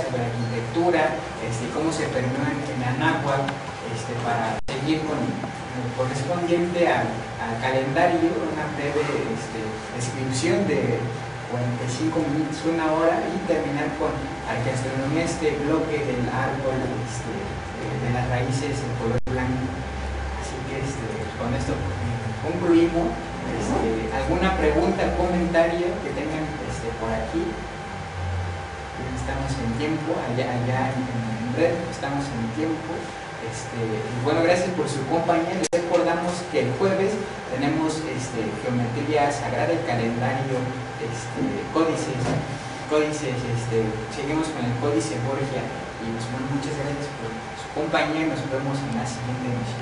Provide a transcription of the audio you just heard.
sobre arquitectura, este, cómo se permeó en, Anáhuac, este, para seguir con correspondiente al, al calendario, una breve este, descripción de 45 minutos, una hora y terminar con arqueastronomía, este bloque del árbol, este, de, de las raíces en color blanco. Así que este, con esto eh, concluimos. ¿Alguna pregunta, comentario que tengan por aquí? Estamos en tiempo, allá, allá en, red, estamos en tiempo. Este, y bueno, gracias por su compañía. Les recordamos que el jueves tenemos este, geometría sagrada, el calendario, este, códices, códices, este, seguimos con el códice Borgia. Y pues, bueno, muchas gracias por su compañía. Nos vemos en la siguiente emisión.